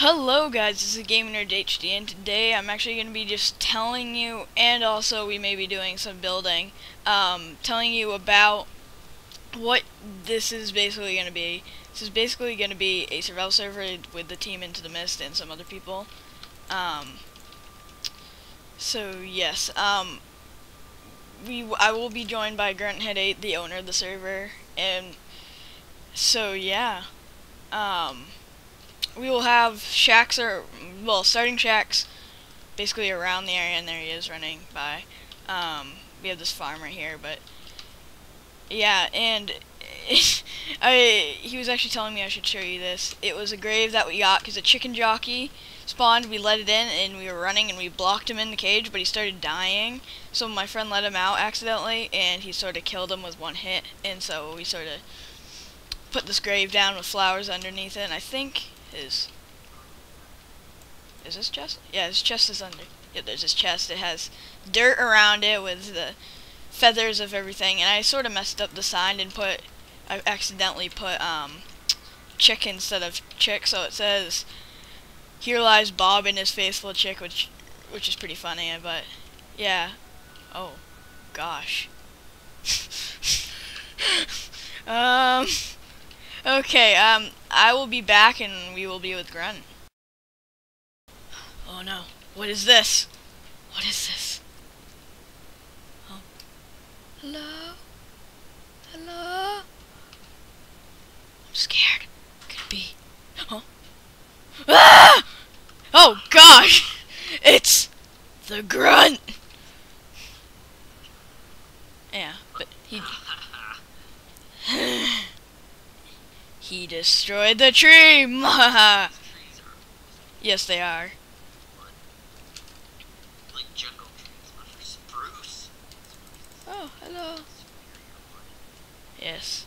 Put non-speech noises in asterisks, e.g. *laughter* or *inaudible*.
Hello guys, this is Gaming HD and today I'm actually going to be just telling you and also we may be doing some building um, telling you about what this is basically going to be. This is basically going to be a survival server with the team Into the Mist and some other people. Um, so yes, um, we I will be joined by Grunthead8, the owner of the server, and so yeah. Um, we will have shacks or well starting shacks basically around the area and there he is running by. Um, we have this farm right here but yeah and *laughs* I, he was actually telling me I should show you this. It was a grave that we got because a chicken jockey spawned. We let it in and we were running and we blocked him in the cage but he started dying. So my friend let him out accidentally and he sort of killed him with one hit. And so we sort of put this grave down with flowers underneath it. And I think his is this chest? Yeah, his chest is under. Yeah, there's his chest. It has dirt around it with the feathers of everything, and I sort of messed up the sign and put. I accidentally put um, chick instead of chick, so it says, "Here lies Bob and his faithful chick," which, which is pretty funny. But yeah, oh, gosh. *laughs* um. Okay, um, I will be back and we will be with Grunt. Oh no, what is this? What is this? Oh. Hello? Hello? I'm scared. Could be? Oh. Ah! Oh gosh! It's the Grunt! Yeah, but he... He destroyed the tree! *laughs* yes, they are. Oh, hello. Yes.